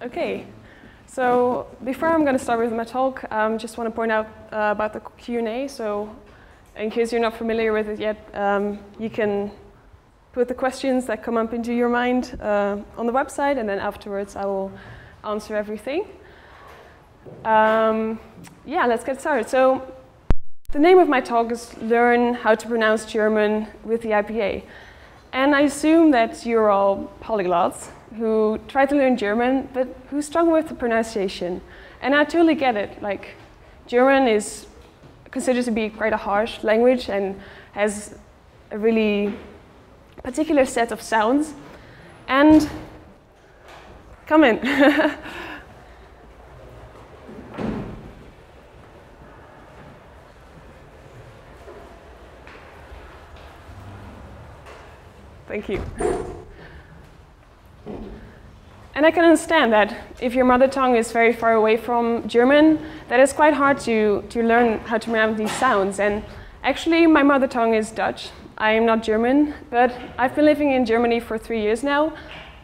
Okay, so before I'm going to start with my talk, I um, just want to point out uh, about the Q&A. So in case you're not familiar with it yet, um, you can put the questions that come up into your mind uh, on the website, and then afterwards I will answer everything. Um, yeah, let's get started. So the name of my talk is Learn How to Pronounce German with the IPA. And I assume that you're all polyglots who try to learn German, but who struggle with the pronunciation. And I totally get it. Like, German is considered to be quite a harsh language and has a really particular set of sounds. And come in. Thank you. And I can understand that if your mother tongue is very far away from German, that it's quite hard to, to learn how to pronounce these sounds. And actually, my mother tongue is Dutch. I am not German, but I've been living in Germany for three years now.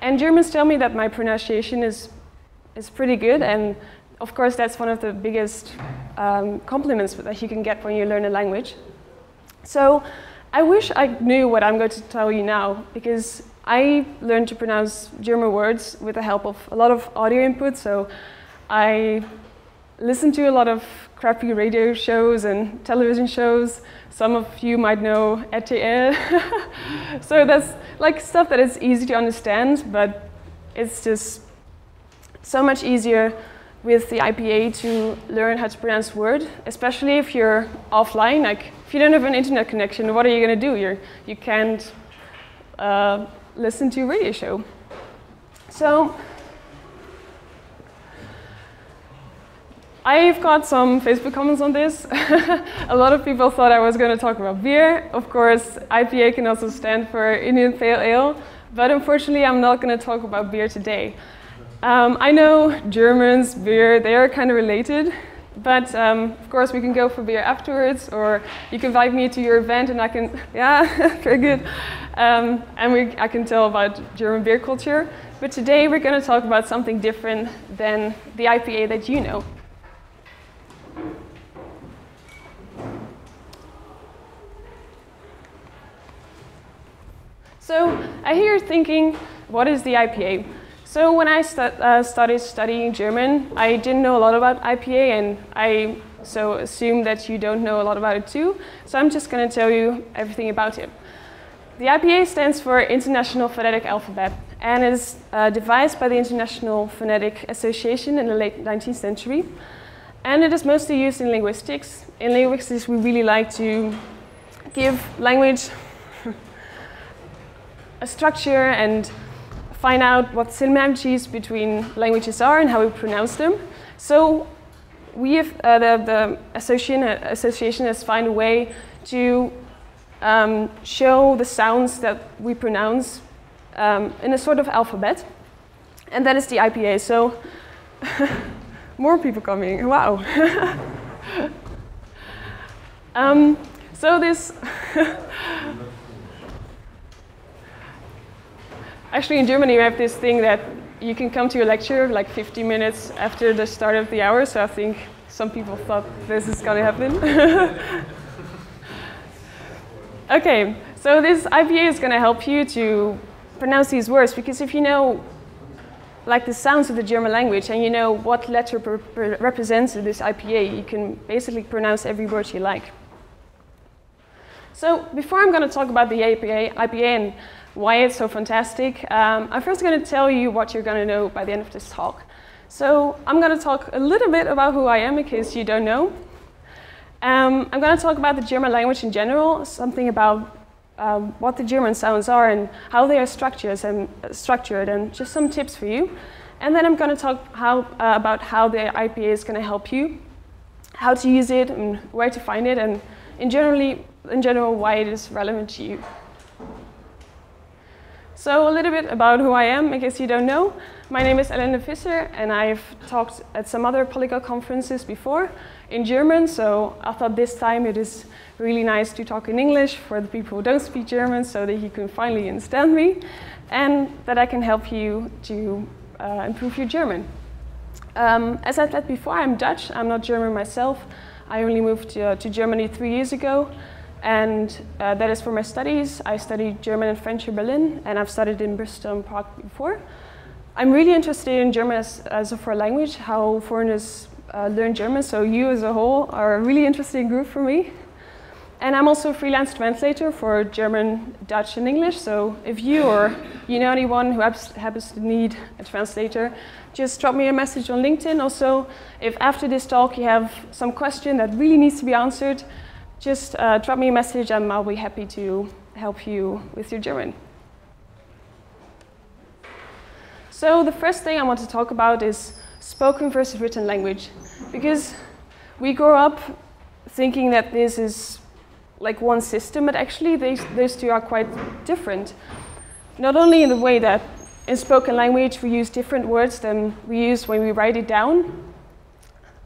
And Germans tell me that my pronunciation is, is pretty good. And of course, that's one of the biggest um, compliments that you can get when you learn a language. So I wish I knew what I'm going to tell you now, because I learned to pronounce German words with the help of a lot of audio input. So I listened to a lot of crappy radio shows and television shows. Some of you might know RTL. so that's like stuff that is easy to understand, but it's just so much easier with the IPA to learn how to pronounce word, especially if you're offline. Like if you don't have an internet connection, what are you going to do? You're, you can't uh, listen to a radio show. So I've got some Facebook comments on this. a lot of people thought I was going to talk about beer. Of course, IPA can also stand for Indian Pale Ale, but unfortunately, I'm not going to talk about beer today. Um, I know Germans, beer, they are kind of related, but um, of course, we can go for beer afterwards, or you can invite me to your event and I can, yeah, very good. Um, and we, I can tell about German beer culture. But today we're going to talk about something different than the IPA that you know. So I hear thinking, what is the IPA? So when I uh, started studying German, I didn't know a lot about IPA, and I so assume that you don't know a lot about it too. So I'm just going to tell you everything about it. The IPA stands for International Phonetic Alphabet and is uh, devised by the International Phonetic Association in the late 19th century. And it is mostly used in linguistics. In linguistics, we really like to give language a structure and find out what similarities between languages are and how we pronounce them. So we have, uh, the, the association, association has found a way to um, show the sounds that we pronounce um, in a sort of alphabet. And that is the IPA. So more people coming, wow. um, so this Actually, in Germany, we have this thing that you can come to a lecture like 50 minutes after the start of the hour, so I think some people thought this is going to happen. okay, so this IPA is going to help you to pronounce these words, because if you know like the sounds of the German language and you know what letter represents this IPA, you can basically pronounce every word you like. So before I'm going to talk about the IPA, IPA and why it's so fantastic. Um, I'm first going to tell you what you're going to know by the end of this talk. So I'm going to talk a little bit about who I am in case you don't know. Um, I'm going to talk about the German language in general, something about um, what the German sounds are and how they are structured and, uh, structured, and just some tips for you. And then I'm going to talk how, uh, about how the IPA is going to help you, how to use it, and where to find it, and in, generally, in general, why it is relevant to you. So a little bit about who I am, in case you don't know. My name is Ellen de Visser, and I've talked at some other Polyglot conferences before in German, so I thought this time it is really nice to talk in English for the people who don't speak German so that you can finally understand me, and that I can help you to uh, improve your German. Um, as I said before, I'm Dutch. I'm not German myself. I only moved to, uh, to Germany three years ago, and uh, that is for my studies. I studied German and French in Berlin, and I've studied in Bristol and Prague before. I'm really interested in German as, as a foreign language, how foreigners uh, learn German, so you as a whole are a really interesting group for me. And I'm also a freelance translator for German, Dutch, and English. So if you or you know anyone who happens to need a translator, just drop me a message on LinkedIn. Also, if after this talk you have some question that really needs to be answered, just uh, drop me a message and I'll be happy to help you with your German. So the first thing I want to talk about is spoken versus written language. Because we grow up thinking that this is like one system, but actually these, those two are quite different. Not only in the way that in spoken language we use different words than we use when we write it down.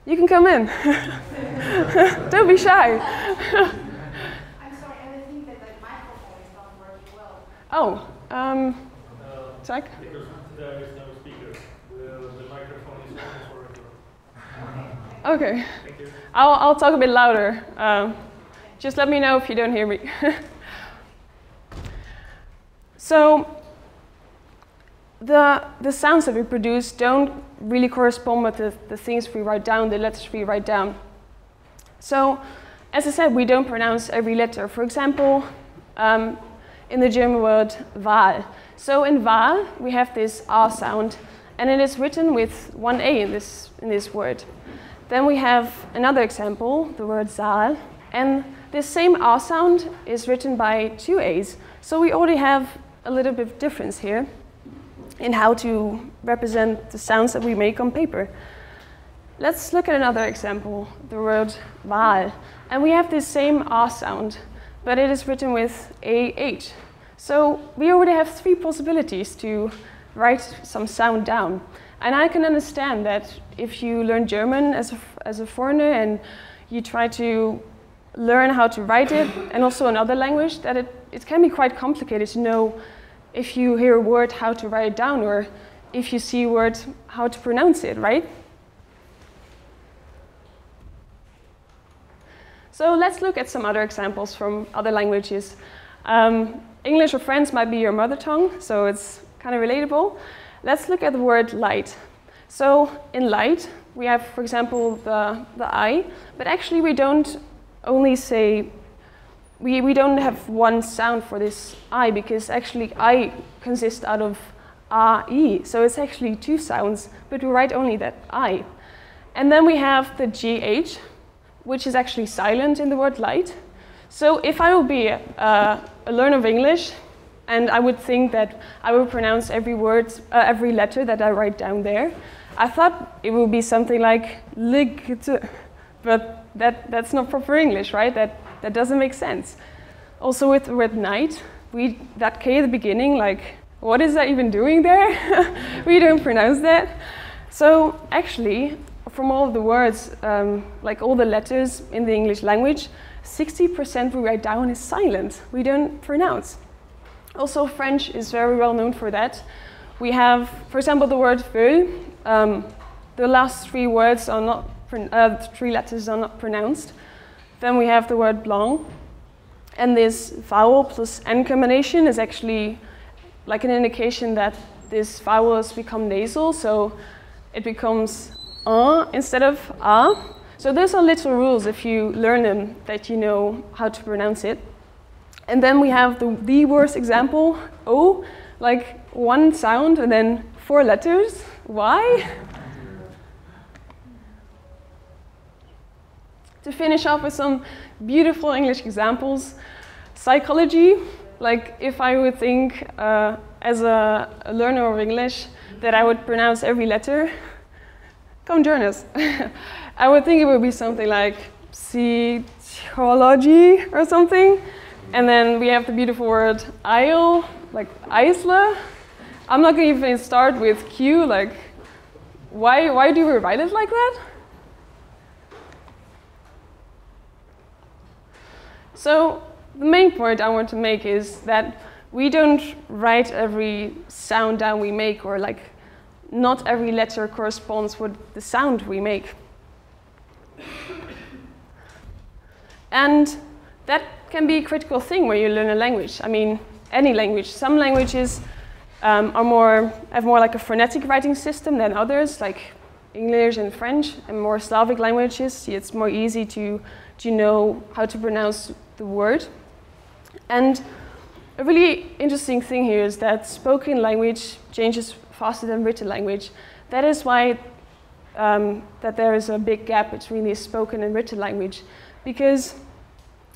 You can come in. Don't be shy. I'm sorry, I think that the microphone is not working well. Oh, um, uh, check. Because there is no speaker. The, the microphone is on for Okay. I'll, I'll talk a bit louder. Um, just let me know if you don't hear me. so, the, the sounds that we produce don't really correspond with the, the things we write down, the letters we write down. So, as I said, we don't pronounce every letter. For example, um, in the German word Wahl. So in Wahl, we have this R sound, and it is written with one A in this, in this word. Then we have another example, the word Saal, and this same R sound is written by two A's. So we already have a little bit of difference here in how to represent the sounds that we make on paper. Let's look at another example, the word And we have this same R sound, but it is written with AH. So we already have three possibilities to write some sound down. And I can understand that if you learn German as a, as a foreigner and you try to learn how to write it and also another language, that it, it can be quite complicated to know if you hear a word how to write it down or if you see a word how to pronounce it, right? So let's look at some other examples from other languages. Um, English or French might be your mother tongue, so it's kind of relatable. Let's look at the word light. So in light, we have, for example, the, the I, but actually we don't only say, we, we don't have one sound for this I, because actually I consists out of A, E, so it's actually two sounds, but we write only that I. And then we have the GH, which is actually silent in the word light. So if I will be a, a learner of English, and I would think that I would pronounce every word, uh, every letter that I write down there. I thought it would be something like lig, but that, that's not proper English, right? That, that doesn't make sense. Also with the word night, we, that K at the beginning, like, what is that even doing there? we don't pronounce that. So actually, from all of the words, um, like all the letters in the English language, 60% we write down is silent. We don't pronounce. Also, French is very well known for that. We have, for example, the word feu. Um, the last three words are not, uh, three letters are not pronounced. Then we have the word blanc. And this vowel plus N combination is actually like an indication that this vowel has become nasal, so it becomes uh instead of a. So those are little rules if you learn them that you know how to pronounce it. And then we have the, the worst example, O, like one sound and then four letters. Why? to finish off with some beautiful English examples, psychology, like if I would think uh, as a, a, learner of English that I would pronounce every letter, come join us. I would think it would be something like psychology or something. And then we have the beautiful word Isle, like Isla. I'm not going to even start with Q, like, why, why do we write it like that? So the main point I want to make is that we don't write every sound down we make or like not every letter corresponds with the sound we make. And that can be a critical thing when you learn a language. I mean, any language. Some languages um, are more, have more like a phonetic writing system than others, like English and French, and more Slavic languages. It's more easy to, to know how to pronounce the word. And a really interesting thing here is that spoken language changes faster than written language. That is why um, that there is a big gap between the spoken and written language, because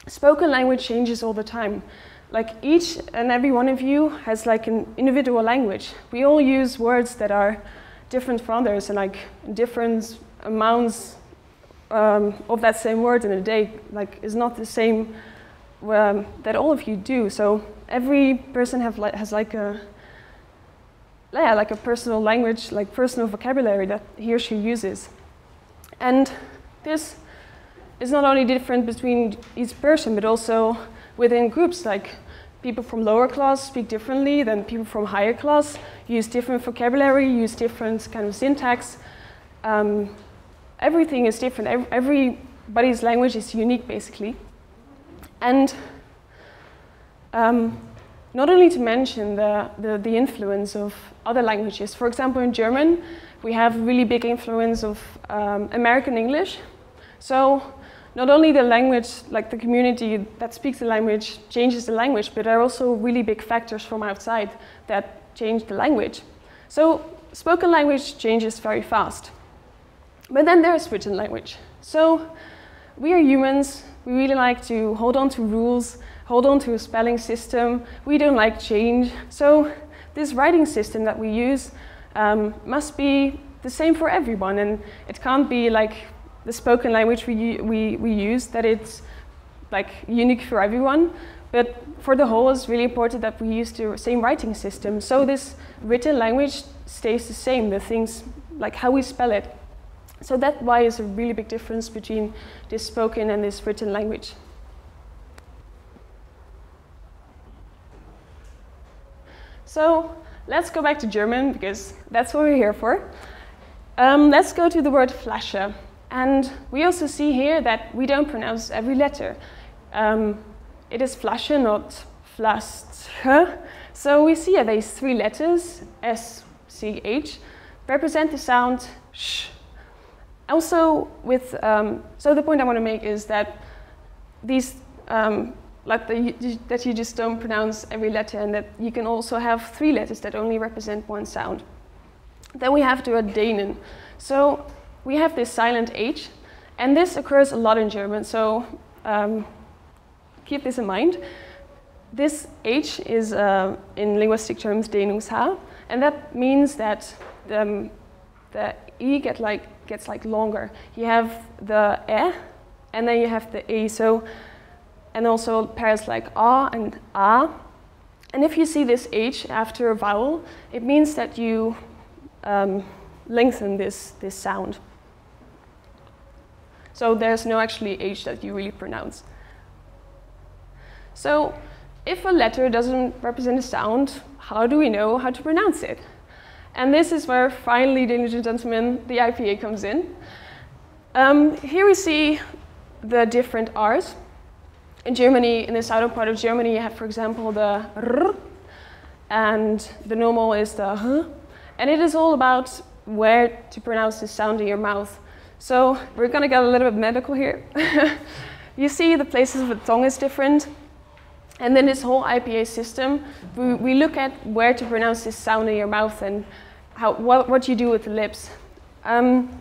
spoken language changes all the time. Like each and every one of you has like an individual language. We all use words that are different from others and like different amounts um, of that same word in a day. Like is not the same um, that all of you do. So every person have li has like a yeah, like a personal language, like personal vocabulary that he or she uses. And this is not only different between each person, but also within groups. Like people from lower class speak differently than people from higher class, use different vocabulary, use different kind of syntax. Um, everything is different. Everybody's language is unique, basically. And um, not only to mention the, the, the, influence of other languages. For example, in German, we have really big influence of um, American English. So not only the language, like the community that speaks the language changes the language, but there are also really big factors from outside that change the language. So spoken language changes very fast. But then there's written language. So we are humans, we really like to hold on to rules, hold on to a spelling system. We don't like change. So this writing system that we use um, must be the same for everyone. And it can't be like the spoken language we, we, we use, that it's like unique for everyone. But for the whole, it's really important that we use the same writing system. So this written language stays the same, the things, like how we spell it. So that's why it's a really big difference between this spoken and this written language. So let's go back to German because that's what we're here for. Um, let's go to the word Flasche. And we also see here that we don't pronounce every letter. Um, it is Flasche, not Flasche. So we see that these three letters, S, C, H, represent the sound sh also with, um, so the point I want to make is that these, um, like the, that you just don't pronounce every letter and that you can also have three letters that only represent one sound. Then we have the word dehnen. So we have this silent H, and this occurs a lot in German, so um, keep this in mind. This H is, uh, in linguistic terms, Dehnungs-h, and that means that the, the E get like gets like longer. You have the e, and then you have the e. So, and also pairs like a and a. And if you see this h after a vowel, it means that you um, lengthen this, this sound. So there's no actually h that you really pronounce. So if a letter doesn't represent a sound, how do we know how to pronounce it? And this is where finally, ladies and gentlemen, the IPA comes in. Um, here we see the different R's. In Germany, in the southern part of Germany, you have, for example, the R, and the normal is the H. And it is all about where to pronounce the sound in your mouth. So we're going to get a little bit medical here. you see the places of the tongue is different. And then this whole IPA system, we, we look at where to pronounce this sound in your mouth and how, what, what you do with the lips. Um,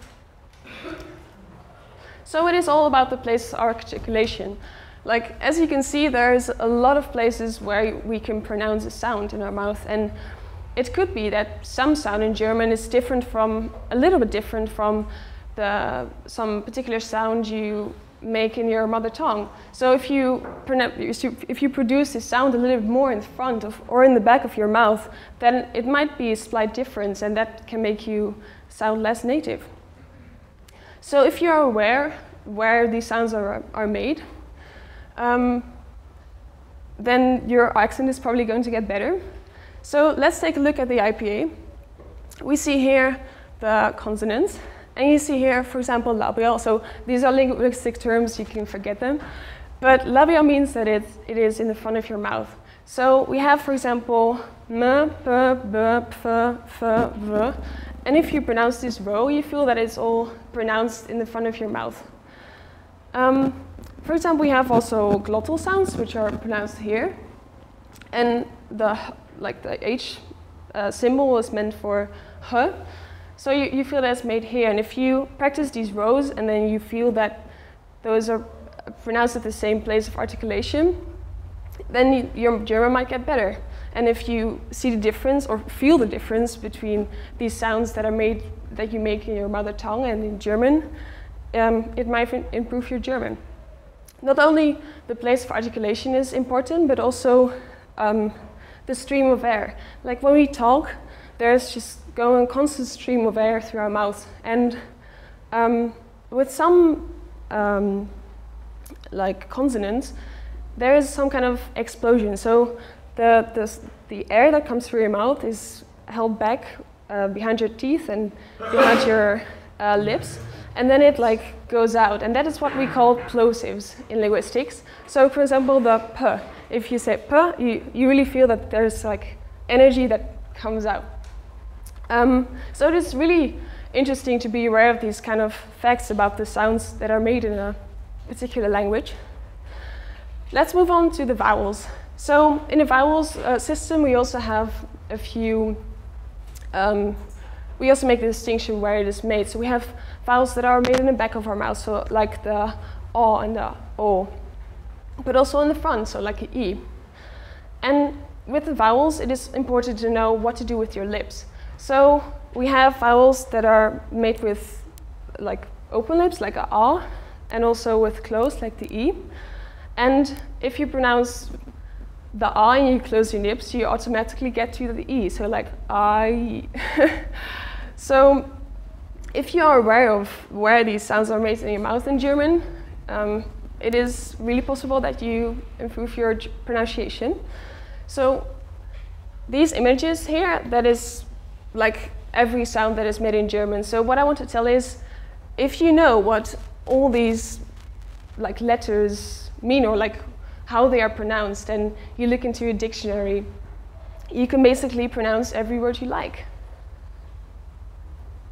so it is all about the place of articulation. Like, as you can see, there's a lot of places where we can pronounce a sound in our mouth. And it could be that some sound in German is different from, a little bit different from the, some particular sound you make in your mother tongue. So if you, if you produce this sound a little bit more in front of or in the back of your mouth, then it might be a slight difference and that can make you sound less native. So if you're aware where these sounds are, are made, um, then your accent is probably going to get better. So let's take a look at the IPA. we see here the consonants, and you see here, for example, labial. So these are linguistic terms, you can forget them. But labial means that it, it is in the front of your mouth. So we have, for example, m, p, b, f, v. And if you pronounce this row, you feel that it's all pronounced in the front of your mouth. Um, for example, we have also glottal sounds, which are pronounced here. And the, like the H uh, symbol is meant for h. So you, you feel that's made here. And if you practice these rows and then you feel that those are pronounced at the same place of articulation, then you, your German might get better. And if you see the difference or feel the difference between these sounds that are made that you make in your mother tongue and in German, um, it might improve your German. Not only the place of articulation is important, but also um, the stream of air. Like when we talk, there's just going a constant stream of air through our mouth. And um, with some um, like consonants, there is some kind of explosion. So the, the, the air that comes through your mouth is held back uh, behind your teeth and behind your uh, lips, and then it like goes out, and that is what we call plosives in linguistics. So, for example, the p. If you say p, you, you really feel that there's like energy that comes out. Um, so it is really interesting to be aware of these kind of facts about the sounds that are made in a particular language. Let's move on to the vowels. So in the vowels uh, system, we also have a few, um, we also make the distinction where it is made. So we have vowels that are made in the back of our mouth, so like the O and the O, but also in the front, so like the E. And with the vowels, it is important to know what to do with your lips. So we have vowels that are made with like open lips, like a A, and also with closed, like the E. And if you pronounce the I and you close your lips, you automatically get to the E. So like I. so if you are aware of where these sounds are made in your mouth in German, um, it is really possible that you improve your pronunciation. So these images here, that is like every sound that is made in German. So what I want to tell is, if you know what all these like letters mean or like how they are pronounced and you look into a dictionary, you can basically pronounce every word you like.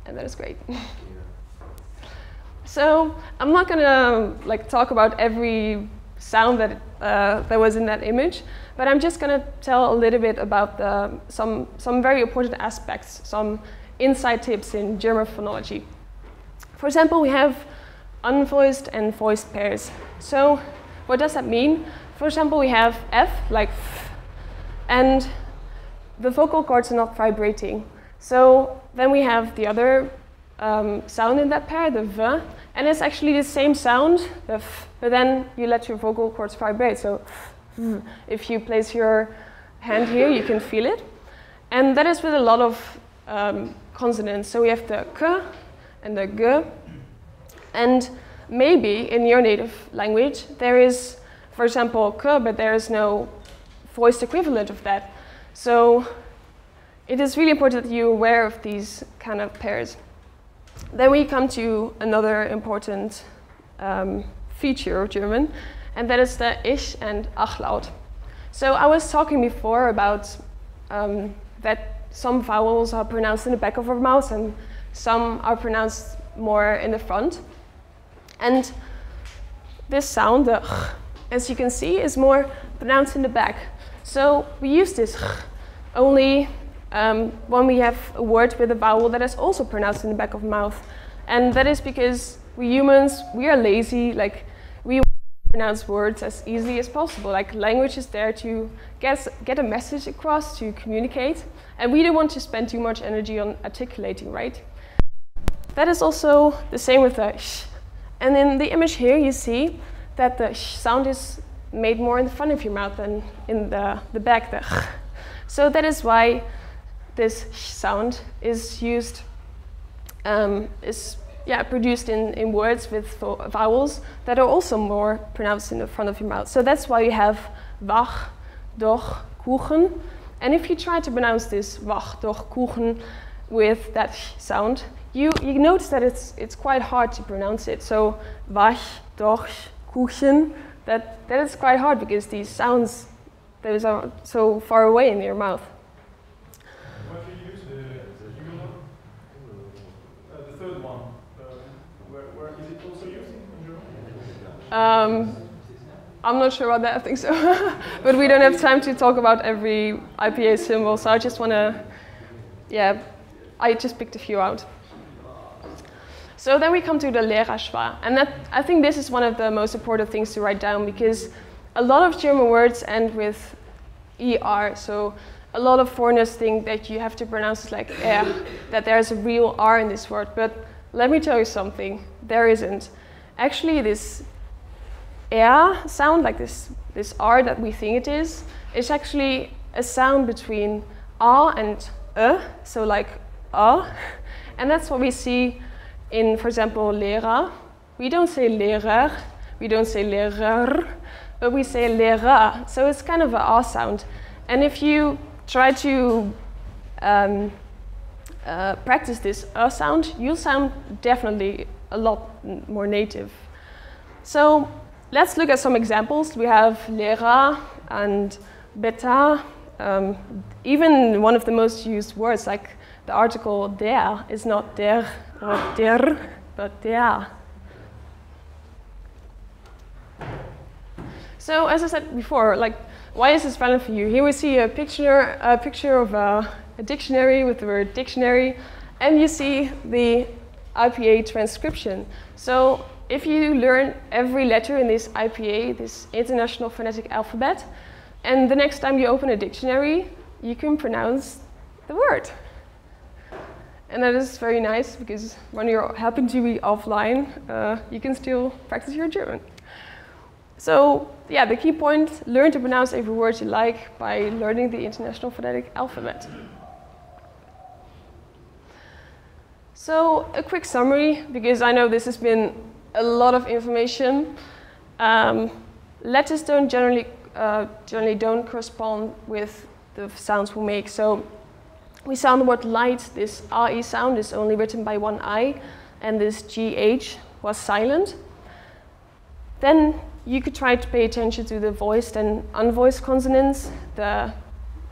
And that is great. so I'm not gonna like talk about every sound that, uh, that was in that image, but I'm just gonna tell a little bit about the, some, some very important aspects, some inside tips in German phonology. For example, we have unvoiced and voiced pairs. So what does that mean? For example, we have F, like f, and the vocal cords are not vibrating. So then we have the other um, sound in that pair, the V, and it's actually the same sound, the f, but then you let your vocal cords vibrate. So if you place your hand here, you can feel it. And that is with a lot of um, consonants. So we have the K and the G. And maybe in your native language, there is for example, k, but there is no voiced equivalent of that. So it is really important that you're aware of these kind of pairs. Then we come to another important um, feature of German, and that is the ich and achlaut. So I was talking before about um, that some vowels are pronounced in the back of our mouth and some are pronounced more in the front. And this sound, the as you can see, is more pronounced in the back. So we use this ch, only um, when we have a word with a vowel that is also pronounced in the back of the mouth. And that is because we humans, we are lazy, like we pronounce words as easily as possible. Like language is there to get, get a message across, to communicate, and we don't want to spend too much energy on articulating, right? That is also the same with the sh. And in the image here you see that the sh sound is made more in the front of your mouth than in the, the back, the So that is why this sound is used, um, is yeah, produced in, in words with vowels that are also more pronounced in the front of your mouth. So that's why you have wach, doch, kuchen. And if you try to pronounce this wach, doch, kuchen, with that sound, you, you notice that it's, it's quite hard to pronounce it. So, wach, doch, kuchen, that, that is quite hard because these sounds, those are so far away in your mouth. What do you use? Uh, you know, uh, the third one. Uh, where, where is it also used in German? Um, I'm not sure about that, I think so. but we don't have time to talk about every IPA symbol, so I just want to, yeah, I just picked a few out. So then we come to the Lehrerschwa, and that, I think this is one of the most important things to write down because a lot of German words end with ER, so a lot of foreigners think that you have to pronounce it like R, that there's a real R in this word, but let me tell you something, there isn't. Actually, this R sound, like this, this R that we think it is, is actually a sound between R and E, so like A. And that's what we see in, for example, Lehrer. We don't say Lehrer, we don't say Lehrer, but we say Lehrer. So it's kind of an R sound. And if you try to um, uh, practice this R sound, you'll sound definitely a lot more native. So let's look at some examples. We have Lehrer and Beta. Um, even one of the most used words, like the article der, is not der or der, but der. So as I said before, like, why is this relevant for you? Here we see a picture, a picture of a, a dictionary with the word dictionary, and you see the IPA transcription. So if you learn every letter in this IPA, this International Phonetic Alphabet, and the next time you open a dictionary, you can pronounce the word. And that is very nice because when you're happen to be offline, uh, you can still practice your German. So yeah, the key point, learn to pronounce every word you like by learning the International Phonetic Alphabet. So a quick summary, because I know this has been a lot of information. Um, letters don't generally, uh, generally don't correspond with the sounds we make. So we sound the word light. This RE sound is only written by one I, and this GH was silent. Then you could try to pay attention to the voiced and unvoiced consonants, the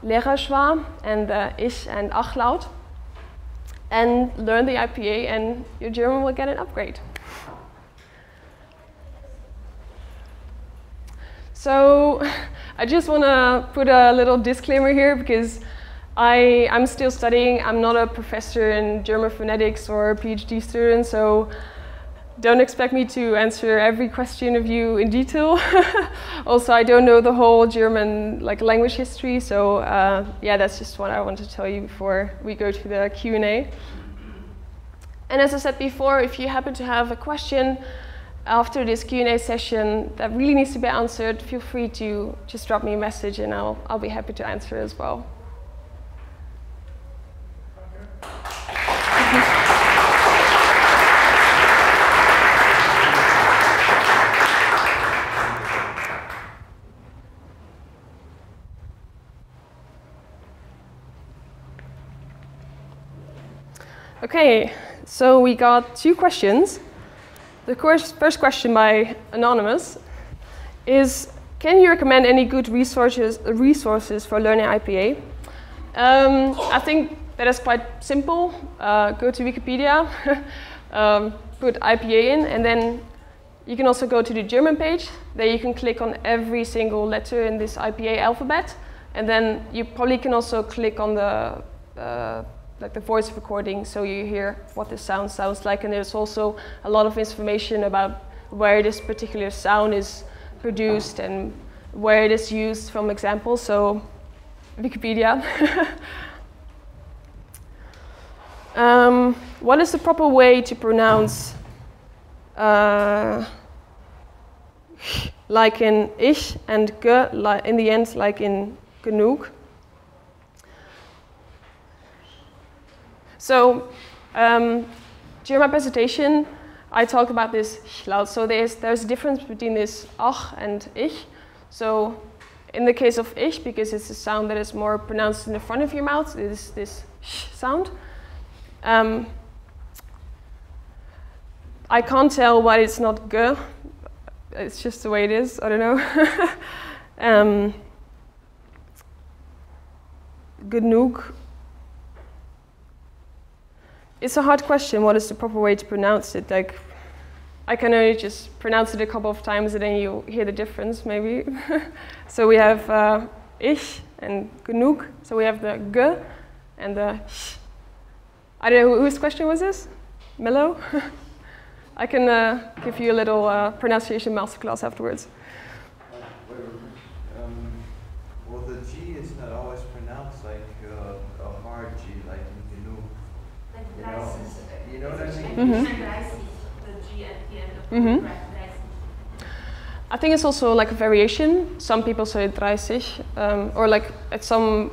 Lehrerschwa and the Ich and Ach and learn the IPA, and your German will get an upgrade. So I just want to put a little disclaimer here because I, I'm still studying. I'm not a professor in German phonetics or a PhD student, so don't expect me to answer every question of you in detail. also, I don't know the whole German like language history, so uh, yeah, that's just what I want to tell you before we go to the Q&A. And as I said before, if you happen to have a question after this Q&A session that really needs to be answered, feel free to just drop me a message and I'll, I'll be happy to answer as well. Okay, so we got two questions. The first question by Anonymous is Can you recommend any good resources, resources for learning IPA? Um, I think that is quite simple. Uh, go to Wikipedia, um, put IPA in, and then you can also go to the German page. There you can click on every single letter in this IPA alphabet, and then you probably can also click on the uh, like the voice recording so you hear what the sound sounds like. And there's also a lot of information about where this particular sound is produced and where it is used from examples so wikipedia. Um, what is the proper way to pronounce uh, like in ich and ge in the end like in genug So um, during my presentation, I talked about this laut. So there's, there's a difference between this ach and ich. So in the case of ich, because it's a sound that is more pronounced in the front of your mouth, it is this sh sound. Um, I can't tell why it's not g. It's just the way it is. I don't know. um, genug. It's a hard question. What is the proper way to pronounce it? Like, I can only just pronounce it a couple of times and then you hear the difference, maybe. so we have uh, ich and genug. So we have the g and the sh. I don't know whose question was this. Milo. I can uh, give you a little uh, pronunciation masterclass afterwards. Um, well, the G is not always pronounced like uh, a hard G, like in GNU. Like You know, gleises. you know what I mean? Mhm. Gleises, the G at the end of Mhm. The gleises. I think it's also like a variation. Some people say 30, um, or like at some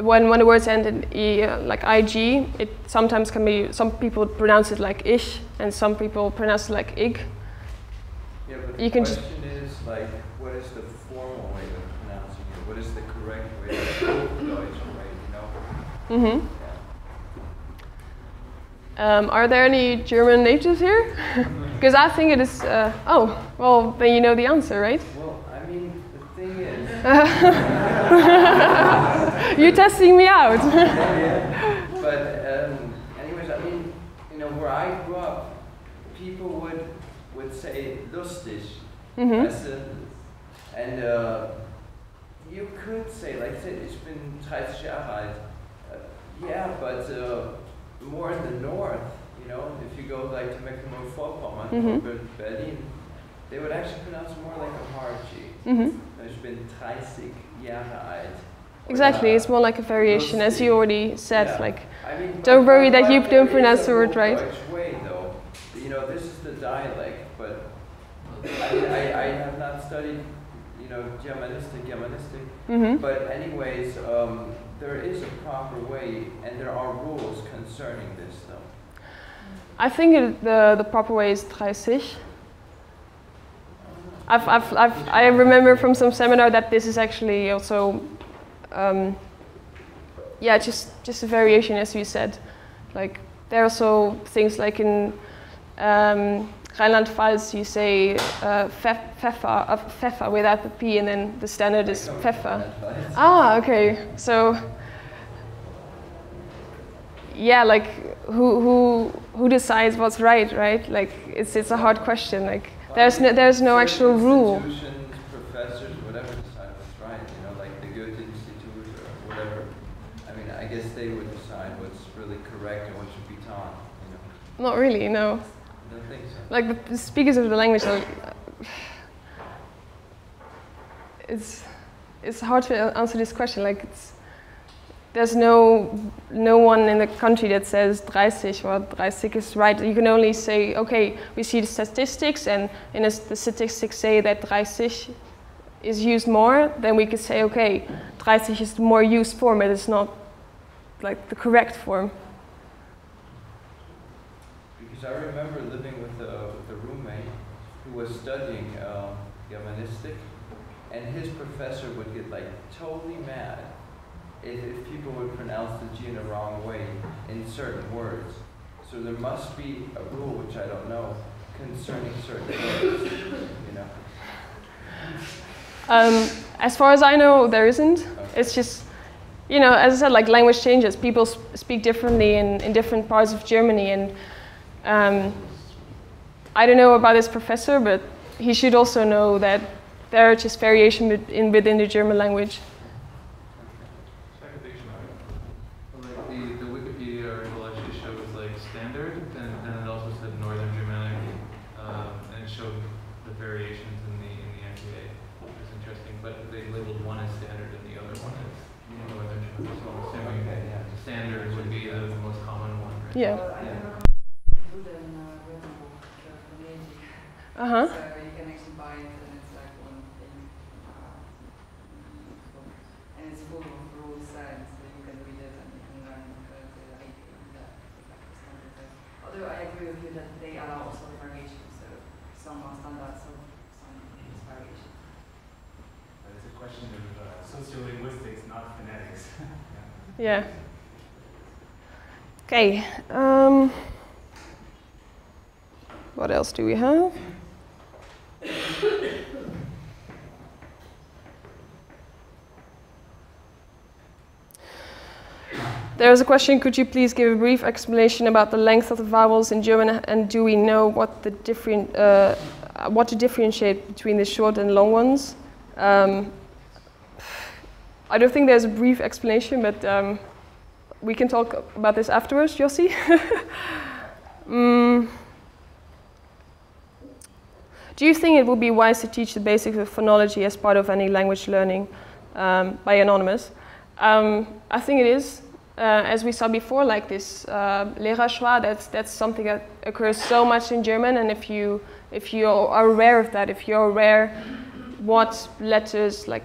when when the words end in e, uh, like ig, it sometimes can be. Some people pronounce it like ich, and some people pronounce it like ig. Yeah, but You the can just- question is like, what is the formal way of pronouncing it? What is the correct way? The Deutsch way, you know? hmm Yeah. Um, are there any German natives here? Because I think it is. Uh, oh, well, then you know the answer, right? Well, I mean, the thing is, You're testing me out. but um, anyways, I mean, you know, where I grew up, people would would say lustig, hmm weißt du? and uh, you could say, like I said, ich bin 30 Jahre alt. Uh, yeah, but uh, more in the north, you know, if you go like to Mecklenburg-Vorpommern Mhm. or Berlin, they would actually pronounce more like a hard G. hmm Ich bin 30 Jahre alt. Exactly, it's more like a variation, as you already said. Yeah. Like, I mean, Don't worry that you don't pronounce the word right. Way, though. You know, this is the dialect, but I, I, I have not studied, you know, Germanistik, Germanistik. hmm But anyways, um, there is a proper way, and there are rules concerning this, though. I think it, the the proper way is 30. I've, I've, I've, I remember from some seminar that this is actually also, um, yeah, just just a variation, as you said. Like there are also things like in um, Rheinland-Pfalz, you say uh, pfeff- pfeffer, uh, pfeffer without the p, and then the standard is pfeffer. Ah, okay. So, yeah, like who who who decides what's right, right? Like it's it's a hard question. Like there's no there's no actual rule. Professors, whatever decide what's right, you know, like the Goethe Institute or whatever. I mean, I guess they would decide what's really correct and what should be taught, you know. Not really, no. I don't think so. Like the speakers of the language, are, it's it's hard to answer this question. Like it's there's no no one in the country that says 30 or 30 is right. You can only say, okay, we see the statistics, and in the statistics say that 30 is used more. Then we could say, okay, 30 is the more used form, but it's not like the correct form. Because I remember living with a, with a roommate who was studying um, Germanistik, and his professor would get like totally mad if, if people would pronounce the G in the wrong way in certain words. So there must be a rule, which I don't know, concerning certain words, you know. Um, as far as I know, there isn't. It's just, you know, as I said, like language changes. People sp- speak differently in, in different parts of Germany. And um, I don't know about this professor, but he should also know that there are just variation in, within the German language. Second dictionary. Like the, the Wikipedia article actually shows standard, and it also said Northern Germanic, uh, and it showed the variations in the in which is interesting. But they labeled one as standard and the other one as Northern Germanic. So I'm assuming Okay, yeah. Uh huh. So you can actually buy it and it's like one thing. Uh, and it's full of rules and so you can read it and you can learn uh, the idea that. like the standard text. Although I agree with you that they allow also variations, so some are standard, so some is variation. But it's a question of uh, sociolinguistics, not phonetics. Yeah. Okay. Um, what else do we have? There's a question, could you please give a brief explanation about the length of the vowels in German and do we know what, the different, uh, what to differentiate between the short and long ones? Um, I don't think there's a brief explanation, but um, we can talk about this afterwards, Jossi. mm. Do you think it would be wise to teach the basics of phonology as part of any language learning um, by Anonymous? Um, I think it is. Uh, as we saw before, like this uh, Lehrerschwa, that's, that's something that occurs so much in German, and if you, if you are aware of that, if you're aware what letters, like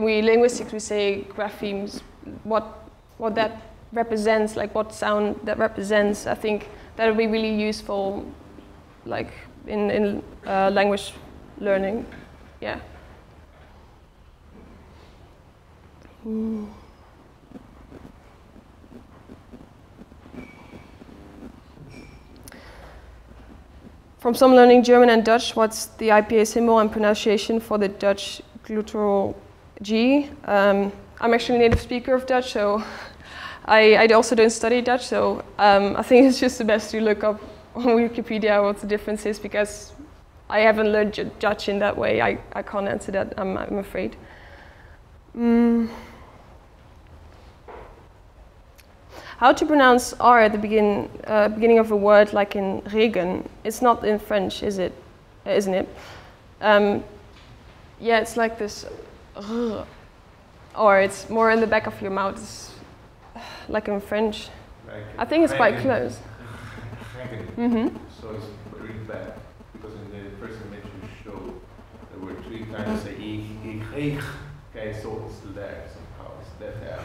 we linguistics, we say graphemes, what, what that represents, like what sound that represents, I think that would be really useful, like in, in uh, language learning, yeah. Mm. From some learning German and Dutch, what's the IPA symbol and pronunciation for the Dutch guttural G? Um, I'm actually a native speaker of Dutch, so I, I also don't study Dutch, so um, I think it's just the best to look up on Wikipedia what the difference is because I haven't learned Dutch in that way. I, I can't answer that, I'm, I'm afraid. Mm. How to pronounce R at the begin, uh, beginning of a word like in Regen? It's not in French, is it? Uh, isn't it? Um, yeah, it's like this. Or it's more in the back of your mouth, it's like in French. Like I think it's quite close. Franken. hmm So it's really bad because in the first image you showed there were three times the e, e. Okay, so it's there somehow. It's that there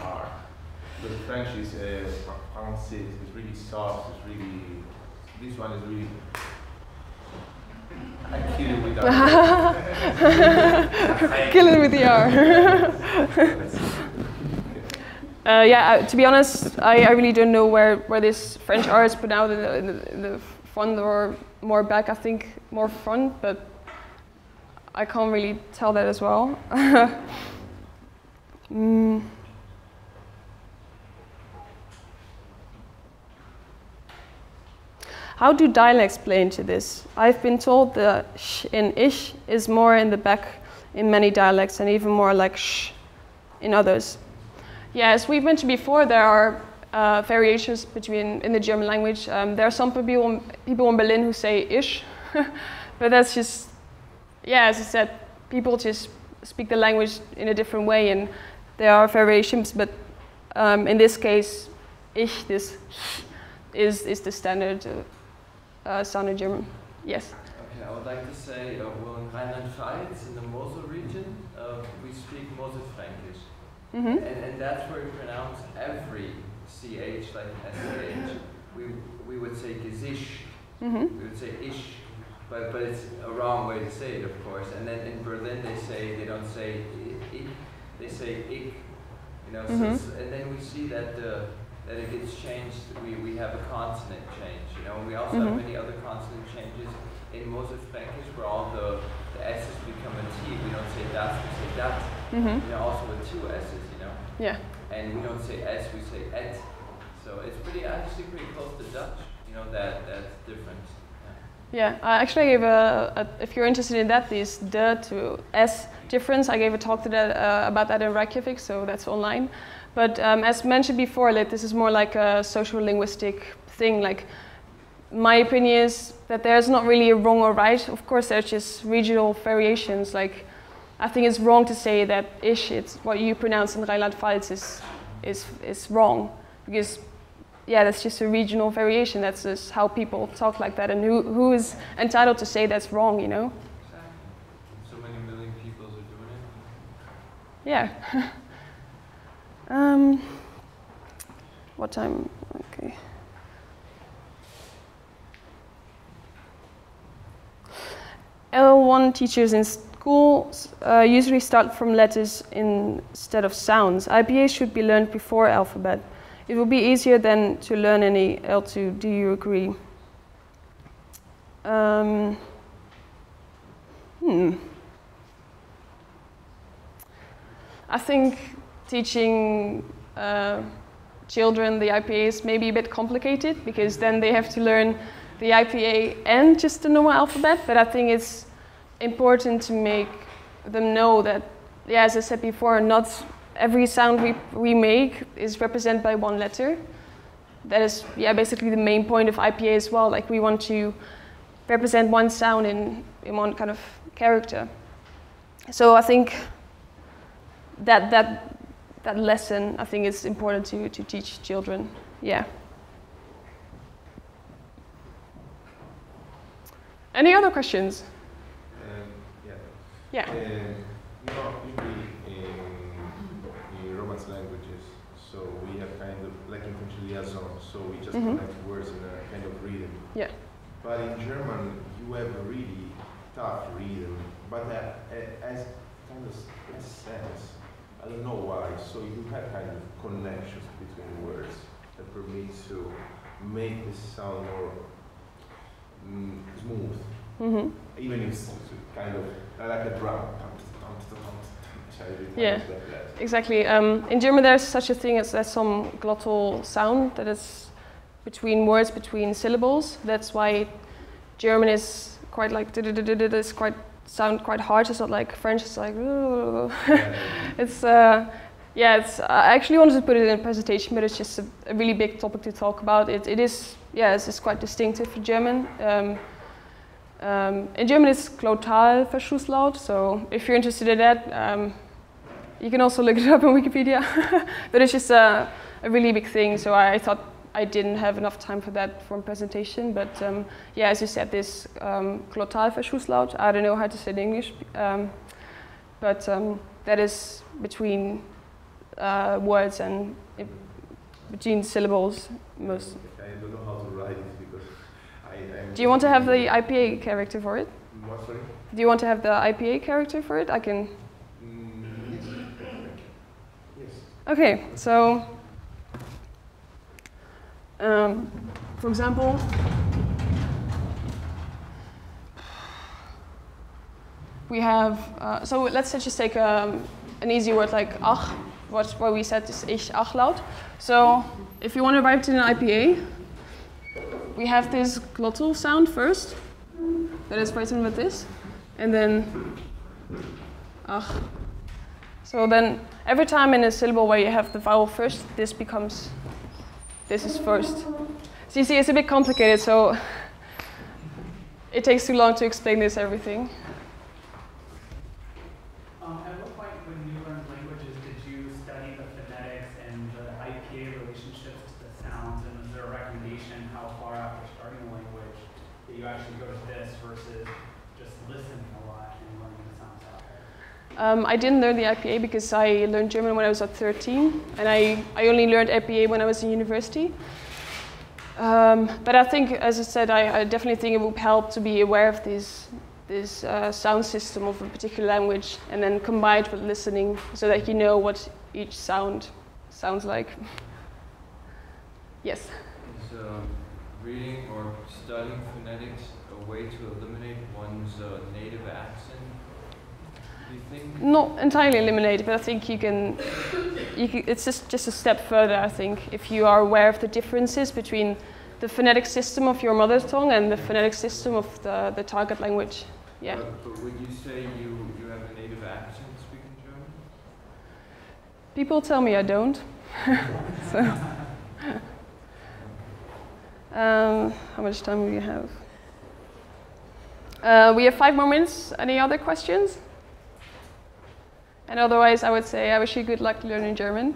But French is uh, français. It's really soft. It's really. This one is really. I kill it with that. Kill it with the R. Uh, yeah, uh, to be honest, I, I really don't know where, where this French R is pronounced in the, in, the, in the front or more back. I think more front, but I can't really tell that as well. mm. How do dialects play into this? I've been told the sh in ish is more in the back in many dialects and even more like sh in others. Yeah, as we've mentioned before, there are uh, variations between in the German language. Um, there are some people, people in Berlin who say ish, but that's just, yeah, as I said, people just speak the language in a different way, and there are variations. But um, in this case, ich, this is is the standard uh, uh, German. Yes. Okay, I would like to say, uh, well, in Rheinland-Pfalz, in the Mosel region, uh, we speak Mosel Frankish. hmm And, and that's where we pronounce every CH like SH. We, we would say Gesicht, hmm we would say ish, but, but it's a wrong way to say it, of course. And then in Berlin, they say, they don't say i, ich, they say ich. You know, so Mhm. it's, and then we see that the, that it gets changed. We, we have a consonant change, you know, and we also Mhm. have many other consonant changes in Mosel Frankish where all the, the S's become a T. We don't say das, we say dat. hmm You know, also with two S's, you know. Yeah. And we don't say S, we say et. So it's pretty actually pretty close to Dutch. You know that that's different. Yeah. Yeah, I actually gave a, a if you're interested in that, this the to s difference. I gave a talk to that uh, about that in Reykjavik, so that's online. But um, as mentioned before, like, this is more like a social linguistic thing. Like my opinion is that there's not really a wrong or right. Of course, there's just regional variations. Like I think it's wrong to say that ish, it's what you pronounce in Rheinland-Pfalz is is is wrong because yeah, that's just a regional variation. That's just how people talk like that, and who, who is entitled to say that's wrong, you know? So many million people are doing it. Yeah. um, what time? Okay. L1 teachers in schools uh, usually start from letters instead of sounds. IPA should be learned before alphabet. it will be easier than to learn any L2. Do you agree? Um, hmm. I think teaching uh, children the IPA is maybe a bit complicated because then they have to learn the IPA and just the normal alphabet. But I think it's important to make them know that, yeah, as I said before, not every sound we, we make is represented by one letter. That is, yeah, basically the main point of IPA as well. Like we want to represent one sound in, in one kind of character. So I think that that that lesson I think is important to, to teach children. Yeah. Any other questions? Um, yeah. Yeah. Uh, know, usually in, in Romance languages, so we have kind of like in French liaison, so we just Mhm. connect words in a kind of rhythm. Yeah. But in German, you have a really tough rhythm, but that uh, as kind of s- has sense. I don't know why. So you have kind of connections between words that permit to make this sound more mm, smooth. hmm Even if it's kind of like a drum. Yeah. Exactly. Um, in German, there's such a thing as there's some glottal sound that is between words, between syllables. That's why German is quite like it's quite sound quite hard. It's not like French. It's like it's uh, yeah. It's I actually wanted to put it in a presentation, but it's just a, a really big topic to talk about. It it is yeah. It's, it's quite distinctive for German. Um, um, in German, it's Glotalverschlusslaut. So if you're interested in that. Um, you can also look it up on Wikipedia, but it's just a, a really big thing. So I, I thought I didn't have enough time for that for presentation. But um, yeah, as you said, this um, Glotalverschlusslaut, I don't know how to say it in English, um, but um, that is between uh, words and it, between syllables most. I don't know how to write it because I. I'm Do you want to have the IPA character for it? What, sorry? Do you want to have the IPA character for it? I can. Mm, yes. Yes. Okay, so um, for example, we have, uh, so let's just take um, an easy word like ach, what, what we said is ich ach laut. So if you want to write it in IPA, we have this glottal sound first, that is written with this, and then ach. So then every time in a syllable where you have the vowel first, this becomes, this is first. So you see, it's a bit complicated, so it takes too long to explain this everything. Um, at what point when you learned languages did you study the phonetics and the IPA relationships to the sounds? And was there a recommendation how far after starting a language that you actually go to this versus just listening a lot and learning the sounds out there? Um, I didn't learn the IPA because I learned German when I was at 13, and I, I only learned IPA when I was in university. Um, but I think, as I said, I, I definitely think it would help to be aware of this, this uh, sound system of a particular language and then combine it with listening so that you know what each sound sounds like. yes? Is um, reading or studying phonetics a way to eliminate one's uh, native accent? You? Not entirely eliminated, but I think you can, you can, it's just, just a step further, I think, if you are aware of the differences between the phonetic system of your mother tongue and the phonetic system of the, the target language. Yeah. But, but would you say you, you have a native accent speaking German? People tell me I don't. so, um, how much time do we have? Uh, we have five more minutes. Any other questions? And otherwise, I would say I wish you good luck learning German.